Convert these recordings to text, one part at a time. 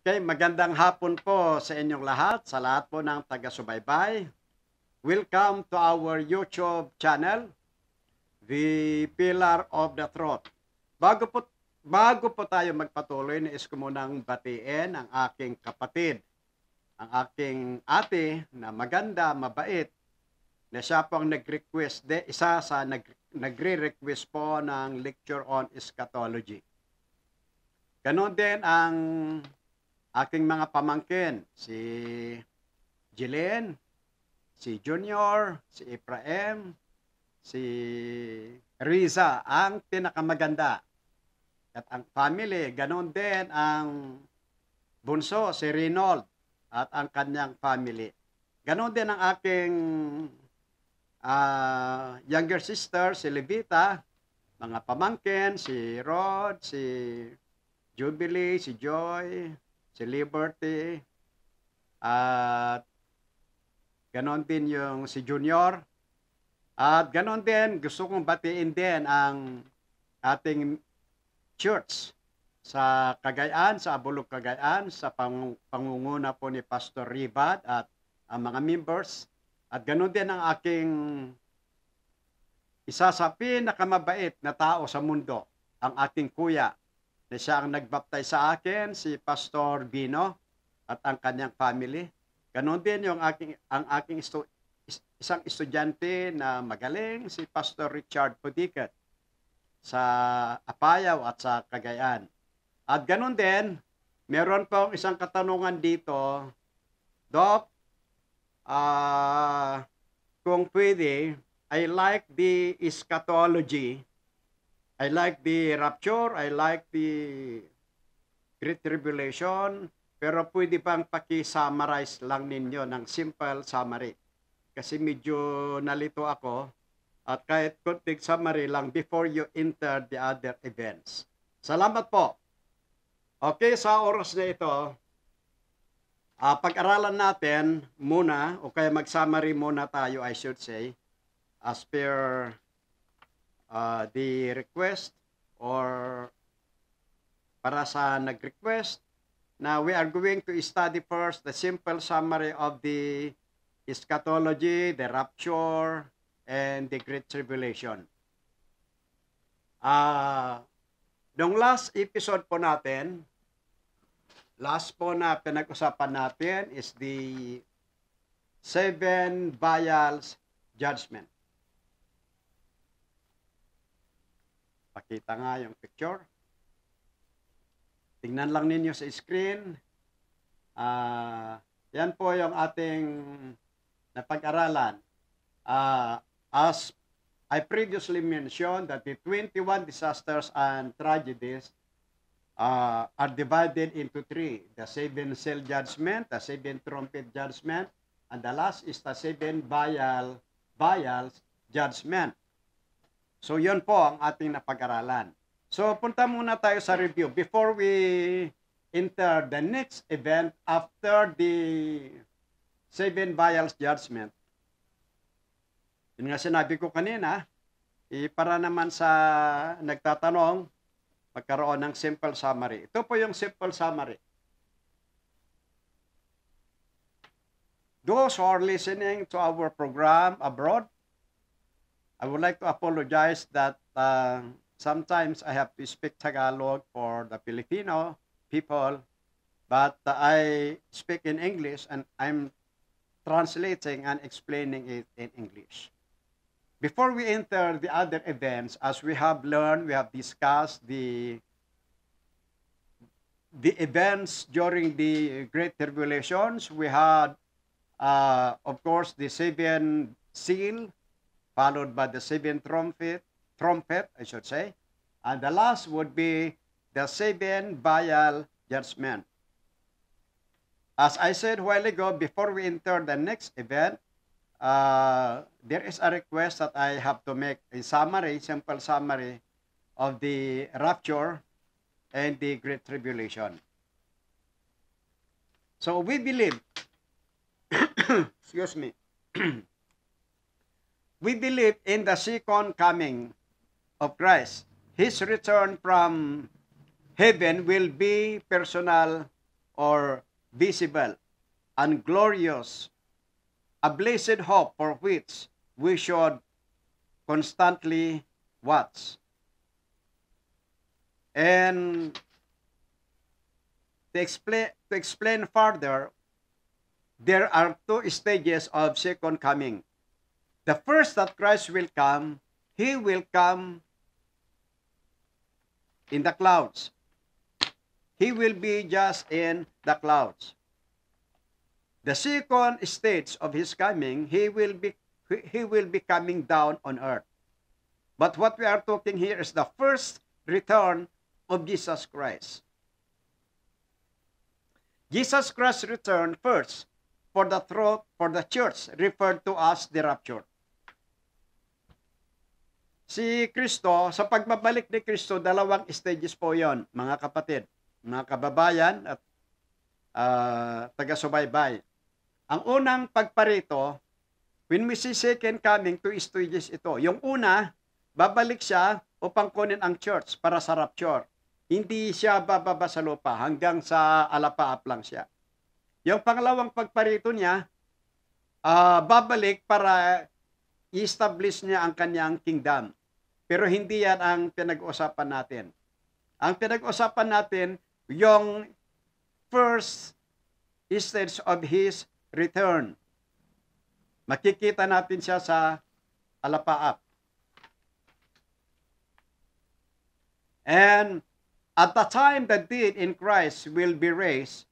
Okay, magandang hapon po sa inyong lahat, sa lahat po ng taga-subaybay. Welcome to our YouTube channel, The Pillar of the Throat. Bago po, bago po tayo magpatuloy, nais ko munang batiin ang aking kapatid, ang aking ate na maganda, mabait, na siya po ang nag-request, de, isa sa nag, nagre-request po ng lecture on eschatology. Ganon din ang aking mga pamangkin, si Jillian, si Junior, si Ephraim, si Riza, ang pinakamaganda. At ang family, ganon din ang bunso, si Reynold, at ang kanyang family. Ganon din ang aking ah, younger sister, si Levita, mga pamangkin, si Rod, si Jubilee, si Joy, si Liberty, at ganon din yung si Junior. At ganon din, gusto kong batiin din ang ating church sa Cagayan, sa Abulog Cagayan, sa pang, pangunguna po ni Pastor Ribad at ang mga members. At ganon din ang aking isa sa pinakamabait na tao sa mundo, ang aking kuya, na siya ang nagbaptay sa akin, si Pastor Bino at ang kanyang family. Ganon din yung aking, ang aking estu, is- isang estudyante na magaling, si Pastor Richard Pudikat sa Apayaw at sa Cagayan. At ganon din, meron pong isang katanungan dito, Doc, ah kung pwede, I like the eschatology I like the rapture, I like the Great Tribulation, pero pwede bang paki-summarize lang ninyo ng simple summary? Kasi medyo nalito ako at kahit kunting summary lang before you enter the other events. Salamat po. Okay, sa oras na ito, ah, pag-aralan natin muna, o kaya mag-summary muna tayo, I should say, as per uh, the request or para sa nag-request na we are going to study first the simple summary of the eschatology, the rapture, and the Great Tribulation. Ah, nung last episode po natin, last po na pinag-usapan natin is the seven vials judgment. Pakita nga yung picture. Tingnan lang ninyo sa screen. Ah, yan po yung ating napag-aralan. Ah, as I previously mentioned that the 21 disasters and tragedies uh, are divided into three. The seven seal judgment, the seven trumpet judgment, and the last is the seven vial, vials judgment. So, yun po ang ating napag-aralan. So, punta muna tayo sa review. Before we enter the next event after the seven vials judgment, yun nga sinabi ko kanina, eh, para naman sa nagtatanong, magkaroon ng simple summary. Ito po yung simple summary. Those who are listening to our program abroad, I would like to apologize that uh, sometimes I have to speak Tagalog for the Filipino people, but I speak in English and I'm translating and explaining it in English. Before we enter the other events, as we have learned, we have discussed the the events during the Great Tribulations. We had, uh, of course, the seven seal, followed by the seven trumpet, trumpet, I should say. And the last would be the seven vial judgment. As I said a while ago, before we enter the next event, uh, there is a request that I have to make a summary, simple summary of the rapture and the Great Tribulation. So we believe, excuse me, we believe in the second coming of Christ. His return from heaven will be personal or visible and glorious, a blessed hope for which we should constantly watch. And to explain, to explain further, there are two stages of second coming. The first that Christ will come, He will come in the clouds. He will be just in the clouds. The second stage of His coming, He will be He will be coming down on earth. But what we are talking here is the first return of Jesus Christ. Jesus Christ returned first for the throat for the church referred to as the rapture. Si Kristo, sa pagbabalik ni Kristo, dalawang stages po yon mga kapatid, mga kababayan at uh, taga-subaybay. Ang unang pagparito, when we see second coming, two stages ito. Yung una, babalik siya upang kunin ang church para sa rapture. Hindi siya bababa sa lupa hanggang sa alapaap lang siya. Yung pangalawang pagparito niya, uh, babalik para i-establish niya ang kanyang kingdom. Pero hindi yan ang pinag-usapan natin. Ang pinag-usapan natin, yung first stage of His return. Makikita natin siya sa alapaap. And At the time the dead in Christ will be raised,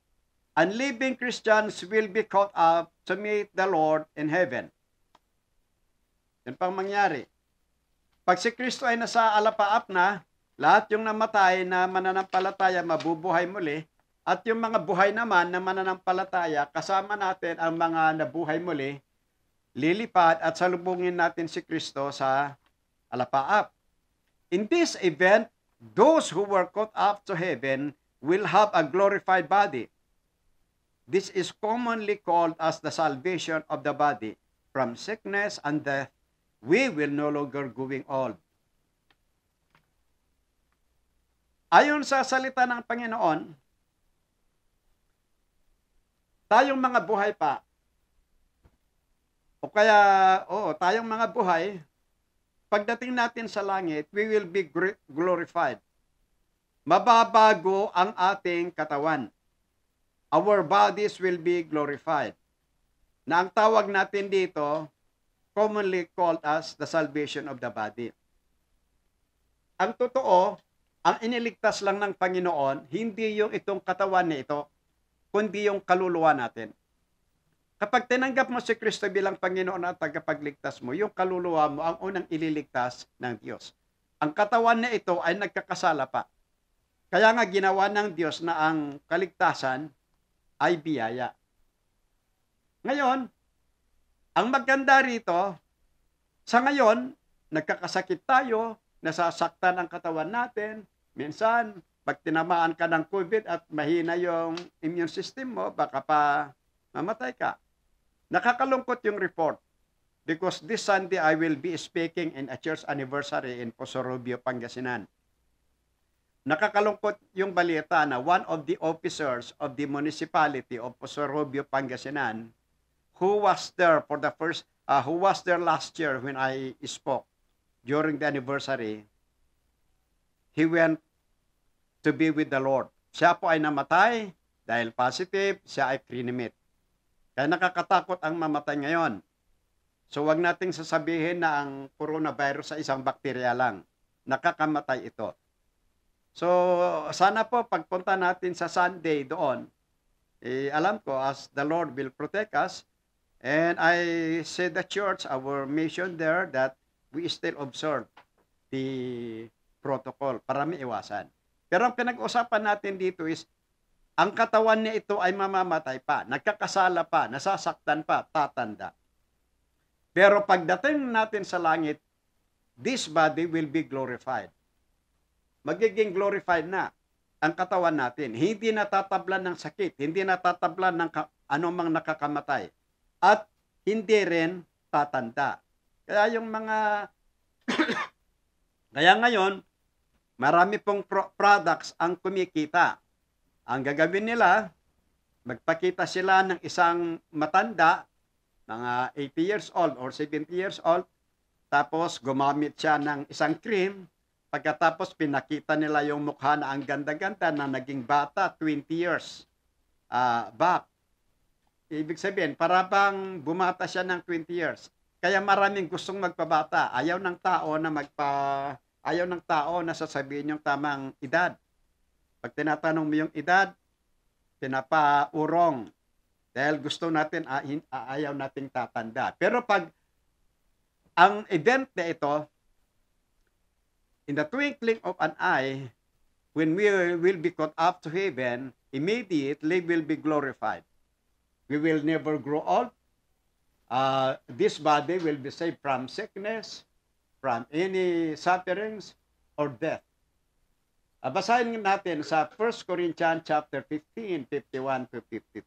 and living Christians will be caught up to meet the Lord in heaven. Yan pang mangyari. Pag si Kristo ay nasa alapaap na, lahat yung namatay na mananampalataya mabubuhay muli, at yung mga buhay naman na mananampalataya, kasama natin ang mga nabuhay muli, lilipad at salubungin natin si Kristo sa alapaap. In this event, those who were caught up to heaven will have a glorified body. This is commonly called as the salvation of the body from sickness and death. We will no longer going old. Ayon sa salita ng Panginoon, tayong mga buhay pa, o kaya, oo, tayong mga buhay, pagdating natin sa langit, we will be glorified. Mababago ang ating katawan. Our bodies will be glorified. Na ang tawag natin dito, commonly called as the salvation of the body. Ang totoo, ang iniligtas lang ng Panginoon, hindi yung itong katawan na ito, kundi yung kaluluwa natin. Kapag tinanggap mo si Kristo bilang Panginoon at tagapagligtas mo, yung kaluluwa mo ang unang ililigtas ng Diyos. Ang katawan na ito ay nagkakasala pa. Kaya nga ginawa ng Diyos na ang kaligtasan ay biyaya. Ngayon, ang maganda rito, sa ngayon, nagkakasakit tayo, nasasaktan ang katawan natin, minsan, pag tinamaan ka ng COVID at mahina yung immune system mo, baka pa mamatay ka. Nakakalungkot yung report because this Sunday I will be speaking in a church anniversary in Posorobio, Pangasinan. Nakakalungkot yung balita na one of the officers of the municipality of Posorobio, Pangasinan who was there for the first uh, who was there last year when I spoke during the anniversary he went to be with the Lord. Siya po ay namatay dahil positive, siya ay crinimate. Kaya nakakatakot ang mamatay ngayon. So wag nating sasabihin na ang coronavirus sa isang bakterya lang. Nakakamatay ito. So sana po pagpunta natin sa Sunday doon, eh, alam ko as the Lord will protect us and I say the church, our mission there that we still observe the protocol para may iwasan. Pero ang pinag-usapan natin dito is ang katawan niya ito ay mamamatay pa, nagkakasala pa, nasasaktan pa, tatanda. Pero pagdating natin sa langit, this body will be glorified. Magiging glorified na ang katawan natin. Hindi natatablan ng sakit, hindi natatablan ng anumang nakakamatay. At hindi rin tatanda. Kaya yung mga Kaya ngayon, marami pong pro- products ang kumikita ang gagawin nila, magpakita sila ng isang matanda, mga 80 years old or 70 years old, tapos gumamit siya ng isang cream, pagkatapos pinakita nila yung mukha na ang ganda-ganda na naging bata 20 years uh, back. Ibig sabihin, para bang bumata siya ng 20 years. Kaya maraming gustong magpabata. Ayaw ng tao na magpa ayaw ng tao na sasabihin yung tamang edad. Pag tinatanong mo yung edad, pinapaurong. Dahil gusto natin, ah, ayaw nating tatanda. Pero pag ang event na ito, in the twinkling of an eye, when we will be caught up to heaven, immediately will be glorified. We will never grow old. Uh, this body will be saved from sickness, from any sufferings, or death. Uh, basahin natin sa 1 Corinthians chapter 15, 51 to 52.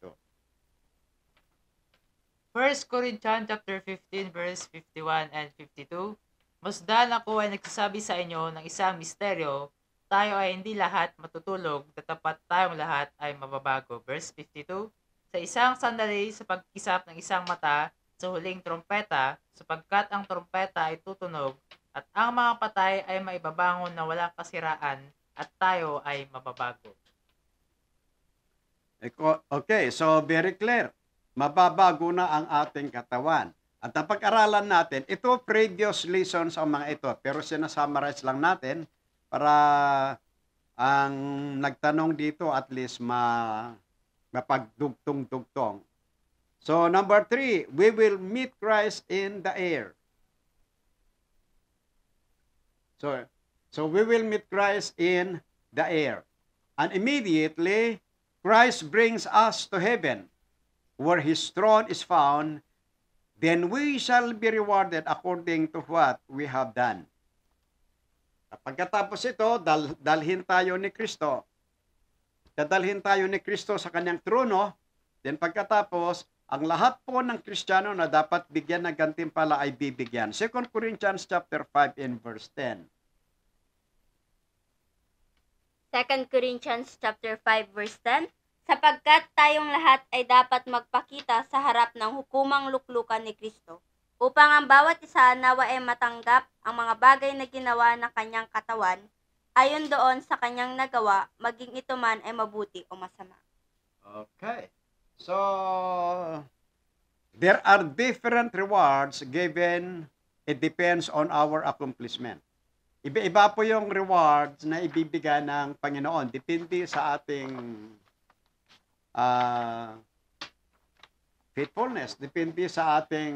1 Corinthians chapter 15 verse 51 and 52 Masdan ako ay nagsasabi sa inyo ng isang misteryo, tayo ay hindi lahat matutulog, tatapat tayong lahat ay mababago. Verse 52 Sa isang sandali sa pagkisap ng isang mata sa huling trompeta, sapagkat ang trompeta ay tutunog, at ang mga patay ay maibabangon na walang kasiraan, at tayo ay mababago. Okay, so very clear. Mababago na ang ating katawan. At ang pag-aralan natin, ito previous lessons ang mga ito, pero sinasummarize lang natin para ang nagtanong dito at least ma mapagdugtong-dugtong. So number three, we will meet Christ in the air. So, so we will meet Christ in the air. And immediately, Christ brings us to heaven, where His throne is found then we shall be rewarded according to what we have done. Pagkatapos ito, dal, dalhin tayo ni Kristo. Dadalhin tayo ni Kristo sa kanyang trono. Then pagkatapos, ang lahat po ng Kristiyano na dapat bigyan ng gantimpala ay bibigyan. 2 Corinthians chapter 5 and verse 10. 2 Corinthians chapter 5 verse 10 sapagkat tayong lahat ay dapat magpakita sa harap ng hukumang luklukan ni Kristo, upang ang bawat isa nawa ay matanggap ang mga bagay na ginawa ng kanyang katawan, ayon doon sa kanyang nagawa, maging ito man ay mabuti o masama. Okay. So, there are different rewards given. It depends on our accomplishment. Iba-iba po yung rewards na ibibigay ng Panginoon. Depende sa ating uh, faithfulness. Depende sa ating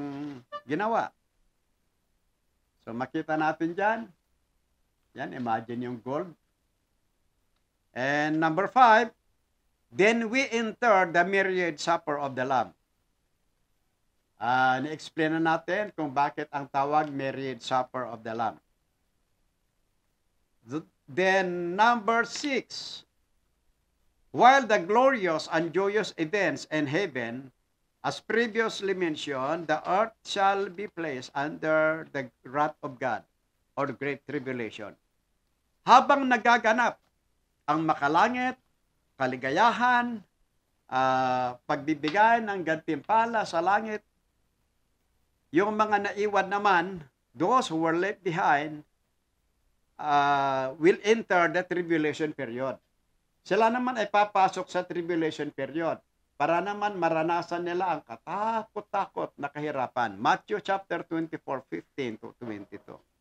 ginawa. So makita natin dyan. Yan, imagine yung gold. And number five, then we enter the myriad supper of the Lamb. Uh, ni-explain na natin kung bakit ang tawag myriad supper of the Lamb. Then number six, While the glorious and joyous events in heaven, as previously mentioned, the earth shall be placed under the wrath of God or the great tribulation. Habang nagaganap ang makalangit, kaligayahan, uh, pagbibigay ng gantimpala sa langit, yung mga naiwan naman, those who were left behind, uh, will enter the tribulation period. Sila naman ay papasok sa tribulation period para naman maranasan nila ang katakot-takot na kahirapan. Matthew chapter 24, 15 to 22.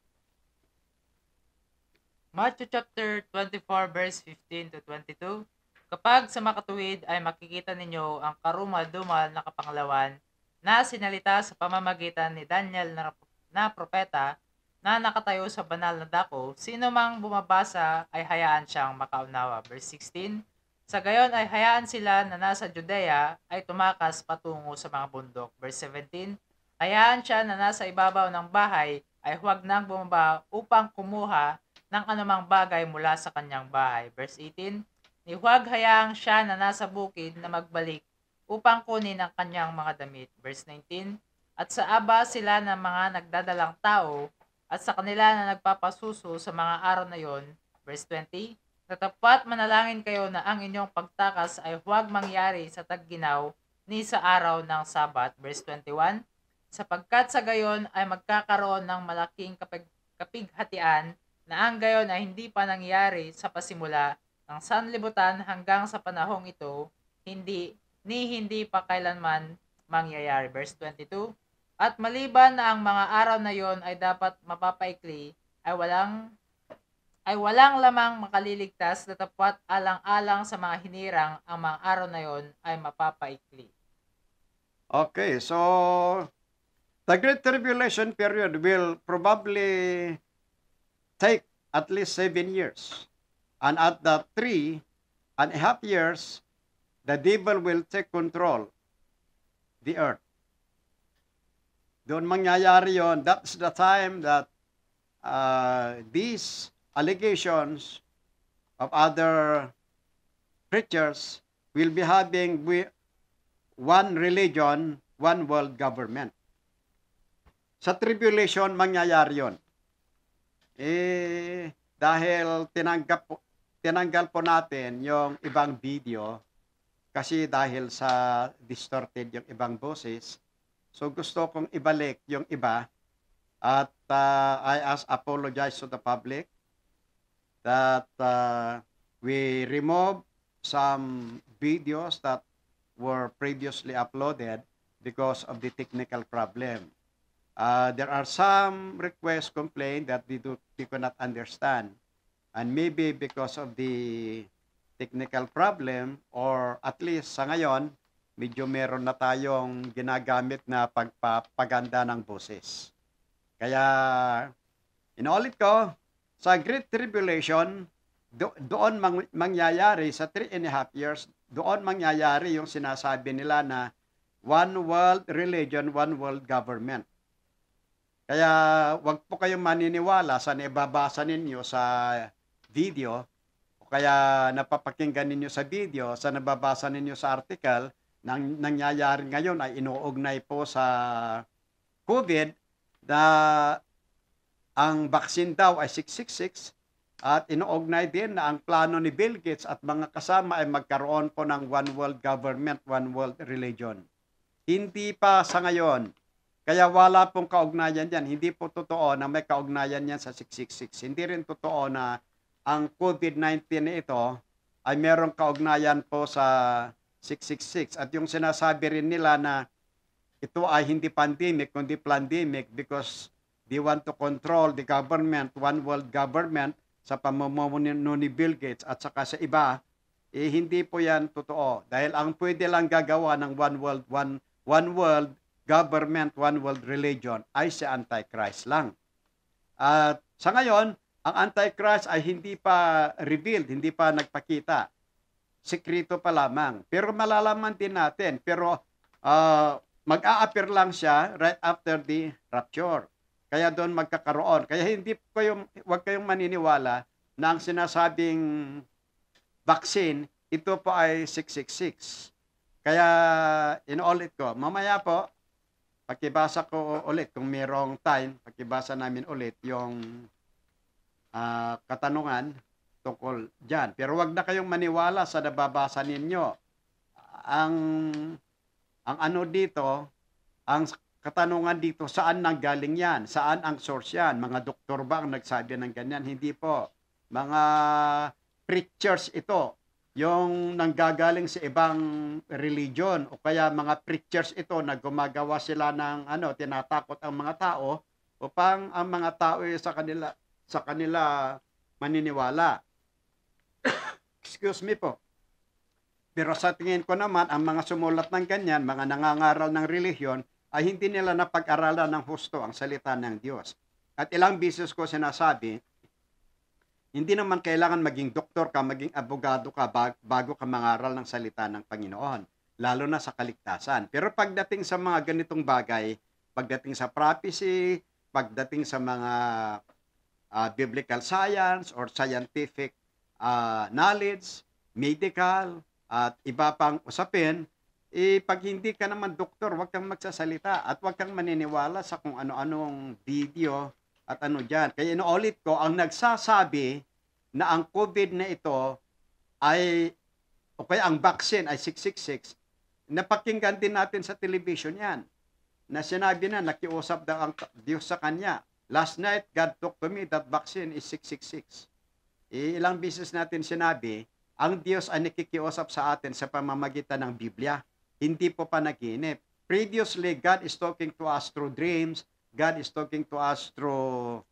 Matthew chapter 24 verse 15 to 22. Kapag sa makatuwid ay makikita ninyo ang karumal-dumal na kapanglawan na sinalita sa pamamagitan ni Daniel na, na propeta na nakatayo sa banal na dako, sino mang bumabasa ay hayaan siyang makaunawa. Verse 16, Sa gayon ay hayaan sila na nasa Judea ay tumakas patungo sa mga bundok. Verse 17, Hayaan siya na nasa ibabaw ng bahay ay huwag nang bumaba upang kumuha ng anumang bagay mula sa kanyang bahay. Verse 18, Ni huwag hayaang siya na nasa bukid na magbalik upang kunin ang kanyang mga damit. Verse 19, At sa aba sila ng mga nagdadalang tao at sa kanila na nagpapasuso sa mga araw na yon, verse 20, Tatapat manalangin kayo na ang inyong pagtakas ay huwag mangyari sa tagginaw ni sa araw ng Sabat. Verse 21, sapagkat sa gayon ay magkakaroon ng malaking kapig, na ang gayon ay hindi pa nangyari sa pasimula ng sanlibutan hanggang sa panahong ito, hindi ni hindi pa kailanman mangyayari. Verse 22, at maliban na ang mga araw na yon ay dapat mapapaikli, ay walang ay walang lamang makaliligtas na tapat alang-alang sa mga hinirang ang mga araw na yon ay mapapaikli. Okay, so the Great Tribulation period will probably take at least seven years. And at the three and a half years, the devil will take control the earth. Doon mangyayari yon. That's the time that uh, these allegations of other preachers will be having one religion, one world government. Sa tribulation, mangyayari yon. Eh, dahil tinanggap po, tinanggal po natin yung ibang video kasi dahil sa distorted yung ibang boses. So gusto kong ibalik yung iba at uh, I ask apologize to the public that uh, we remove some videos that were previously uploaded because of the technical problem. Uh, there are some requests complain that they do they cannot understand and maybe because of the technical problem or at least sa ngayon medyo meron na tayong ginagamit na pagpapaganda ng boses. Kaya inulit ko sa Great Tribulation do, doon mang, mangyayari sa three and a half years doon mangyayari yung sinasabi nila na one world religion, one world government. Kaya wag po kayong maniniwala sa nababasa ninyo sa video o kaya napapakinggan ninyo sa video, sa nababasa ninyo sa article, nang nangyayari ngayon ay inuugnay po sa COVID na ang vaccine daw ay 666 at inuugnay din na ang plano ni Bill Gates at mga kasama ay magkaroon po ng one world government, one world religion. Hindi pa sa ngayon. Kaya wala pong kaugnayan yan. Hindi po totoo na may kaugnayan yan sa 666. Hindi rin totoo na ang COVID-19 na ito ay merong kaugnayan po sa 666. At yung sinasabi rin nila na ito ay hindi pandemic, kundi pandemic because they want to control the government, one world government, sa pamumuno ni Bill Gates at saka sa iba, eh hindi po yan totoo. Dahil ang pwede lang gagawa ng one world, one, one world government, one world religion ay si Antichrist lang. At sa ngayon, ang Antichrist ay hindi pa revealed, hindi pa nagpakita. Sekreto pa lamang. Pero malalaman din natin. Pero uh, mag-a-appear lang siya right after the rapture. Kaya doon magkakaroon. Kaya hindi po kayong, huwag kayong maniniwala na ang sinasabing vaccine, ito po ay 666. Kaya inuulit ko, mamaya po, pakibasa ko ulit kung mayroong time, pakibasa namin ulit yung uh, katanungan tungkol dyan. Pero wag na kayong maniwala sa nababasa ninyo. Ang ang ano dito, ang katanungan dito, saan nanggaling yan? Saan ang source yan? Mga doktor ba ang nagsabi ng ganyan? Hindi po. Mga preachers ito, yung nanggagaling sa ibang religion o kaya mga preachers ito na gumagawa sila ng ano, tinatakot ang mga tao upang ang mga tao ay sa kanila sa kanila maniniwala. Excuse me po. Pero sa tingin ko naman, ang mga sumulat ng ganyan, mga nangangaral ng relihiyon, ay hindi nila napag-aralan ng husto ang salita ng Diyos. At ilang bisis ko sinasabi, hindi naman kailangan maging doktor ka, maging abogado ka bago ka mangaral ng salita ng Panginoon, lalo na sa kaligtasan. Pero pagdating sa mga ganitong bagay, pagdating sa prophecy, pagdating sa mga uh, biblical science or scientific uh, knowledge, medical, at iba pang usapin, eh, pag hindi ka naman doktor, huwag kang magsasalita at huwag kang maniniwala sa kung ano-anong video at ano dyan. Kaya inuulit ko, ang nagsasabi na ang COVID na ito ay o kaya ang vaccine ay 666, napakinggan din natin sa television yan na sinabi na nakiusap daw ang Diyos sa kanya. Last night, God talked to me that vaccine is 666. Eh, ilang beses natin sinabi, ang Diyos ay nakikiusap sa atin sa pamamagitan ng Biblia. Hindi po panaginip. Previously, God is talking to us through dreams. God is talking to us through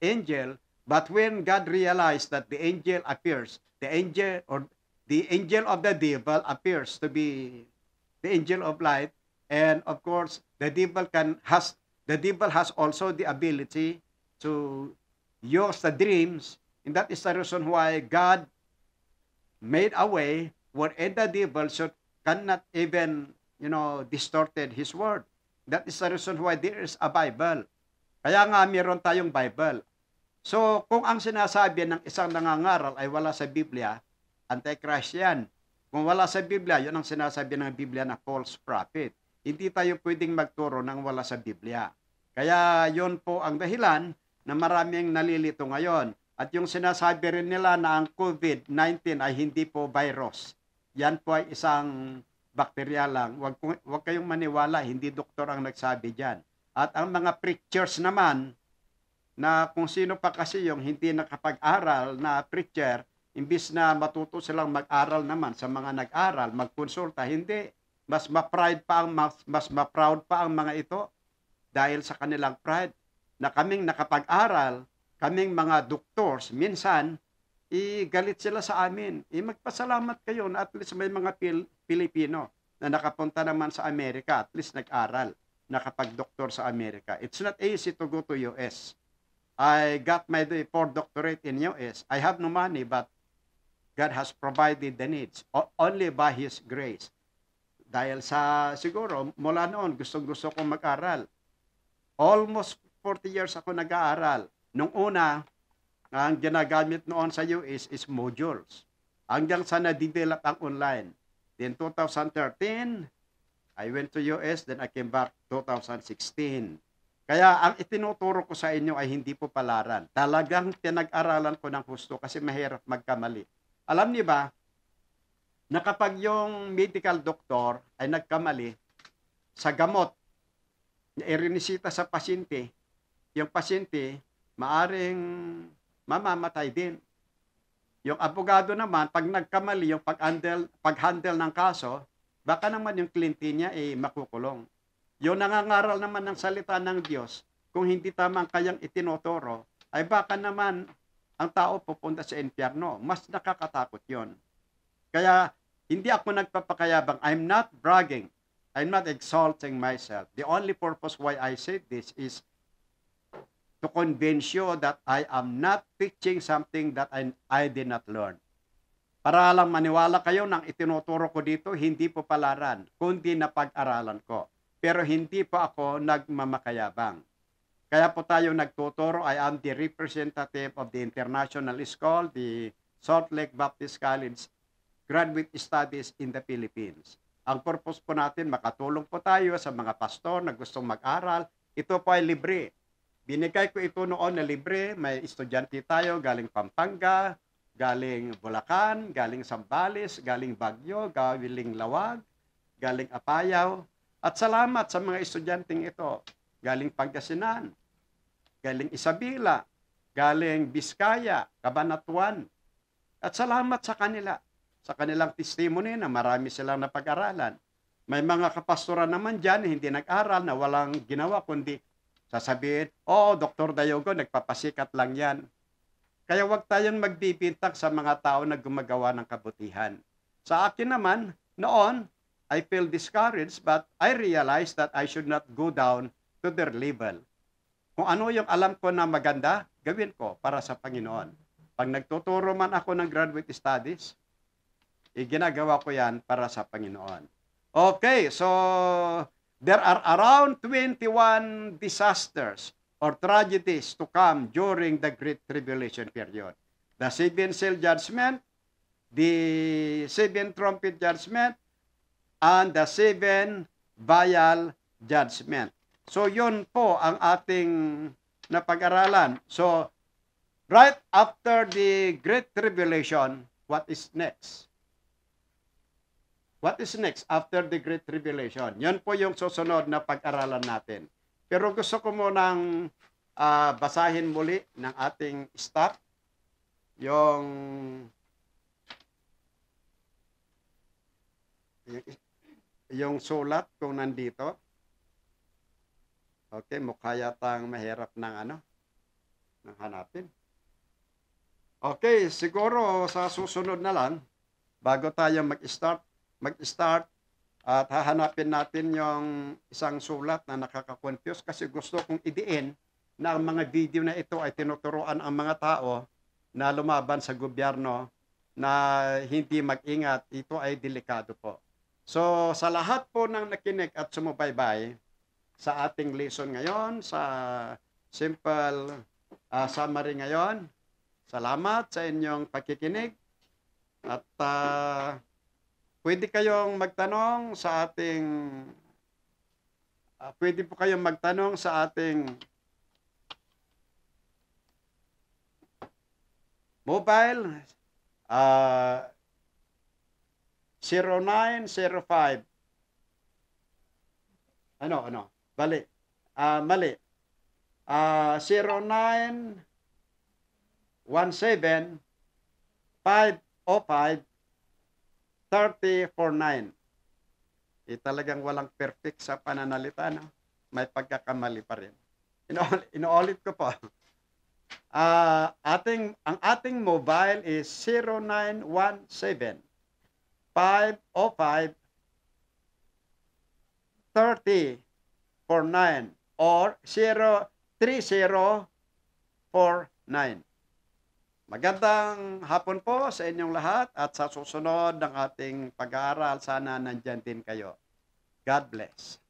angel. But when God realized that the angel appears, the angel or the angel of the devil appears to be the angel of light, and of course, the devil can has the devil has also the ability to use the dreams, and that is the reason why God made a way wherein the devil should cannot even you know distorted his word. That is the reason why there is a Bible. Kaya nga meron tayong Bible. So, kung ang sinasabi ng isang nangangaral ay wala sa Biblia, Antichrist yan. Kung wala sa Biblia, yun ang sinasabi ng Biblia na false prophet. Hindi tayo pwedeng magturo ng wala sa Biblia. Kaya yun po ang dahilan na maraming nalilito ngayon. At yung sinasabi rin nila na ang COVID-19 ay hindi po virus. Yan po ay isang bakterya lang. Huwag, huwag kayong maniwala, hindi doktor ang nagsabi dyan. At ang mga preachers naman, na kung sino pa kasi yung hindi nakapag-aral na preacher, imbis na matuto silang mag-aral naman sa mga nag-aral, magkonsulta, hindi. Mas ma-pride pa ang mas, mas ma-proud pa ang mga ito dahil sa kanilang pride na kaming nakapag-aral, kaming mga doctors, minsan, igalit sila sa amin. I magpasalamat kayo na at least may mga Pil- Pilipino na nakapunta naman sa Amerika, at least nag-aral, nakapag-doktor sa Amerika. It's not easy to go to US. I got my four doctorate in US. I have no money, but God has provided the needs only by His grace. Dahil sa, siguro, mula noon, gustong-gusto kong mag-aral. Almost 40 years ako nag-aaral. Nung una, ang ginagamit noon sa US is modules. Hanggang sa na-develop ang online. Then 2013, I went to US, then I came back 2016. Kaya ang itinuturo ko sa inyo ay hindi po palaran. Talagang pinag-aralan ko ng husto kasi mahirap magkamali. Alam niyo ba, na kapag yung medical doctor ay nagkamali sa gamot na irinisita sa pasyente, yung pasyente maaring mamamatay din. Yung abogado naman, pag nagkamali yung pag-handle, pag-handle ng kaso, baka naman yung kliyente niya ay makukulong. Yung nangangaral naman ng salita ng Diyos, kung hindi tamang kayang itinotoro, ay baka naman ang tao pupunta sa impyerno. Mas nakakatakot yon. Kaya, hindi ako nagpapakayabang. I'm not bragging. I'm not exalting myself. The only purpose why I say this is to convince you that I am not teaching something that I, I did not learn. Para lang maniwala kayo nang itinuturo ko dito, hindi po palaran, kundi na pag-aralan ko. Pero hindi po ako nagmamakayabang. Kaya po tayo nagtuturo, I am the representative of the International School, the Salt Lake Baptist College Graduate Studies in the Philippines. Ang purpose po natin, makatulong po tayo sa mga pastor na gustong mag-aral. Ito po ay libre. Binigay ko ito noon na libre. May estudyante tayo galing Pampanga, galing Bulacan, galing Sambales, galing Bagyo, galing Lawag, galing Apayao. At salamat sa mga estudyanteng ito. Galing Pangasinan, galing Isabela, galing Biskaya, Cabanatuan. At salamat sa kanila, sa kanilang testimony na marami silang napag-aralan. May mga kapastoran naman dyan hindi nag-aral na walang ginawa kundi sasabihin, oh, Dr. Dayogo, nagpapasikat lang yan. Kaya wag tayong magbibintang sa mga tao na gumagawa ng kabutihan. Sa akin naman, noon, I feel discouraged but I realized that I should not go down to their level. Kung ano yung alam ko na maganda, gawin ko para sa Panginoon. Pag nagtuturo man ako ng graduate studies, iginagawa ko yan para sa Panginoon. Okay, so there are around 21 disasters or tragedies to come during the Great Tribulation period. The seven seal judgment, the seven trumpet judgment, and the seven vial judgment. So yun po ang ating napag-aralan. So right after the Great Tribulation, what is next? What is next after the Great Tribulation? Yan po yung susunod na pag-aralan natin. Pero gusto ko munang ah, basahin muli ng ating staff yung, yung sulat kung nandito. Okay, mukha yatang mahirap ng ano, ng hanapin. Okay, siguro sa susunod na lang, bago tayo mag-start, mag-start, at hahanapin natin yung isang sulat na nakaka-confuse kasi gusto kong idiin na ang mga video na ito ay tinuturuan ang mga tao na lumaban sa gobyerno na hindi mag-ingat. Ito ay delikado po. So, sa lahat po ng nakinig at sumubaybay sa ating lesson ngayon, sa simple ah, summary ngayon, salamat sa inyong pakikinig at ah, pwede kayong magtanong sa ating ah, pwede po kayong magtanong sa ating mobile ah 0905 ano ano? Bali. Ah mali. Ah 09 17 505 3049 eh, talagang walang perfect sa pananalita no? may pagkakamali pa rin Ino- inuulit ko po Ah, ating ang ating mobile is 0917 505 3049 or 03049. Magandang hapon po sa inyong lahat at sa susunod ng ating pag-aaral sana nandyan din kayo. God bless.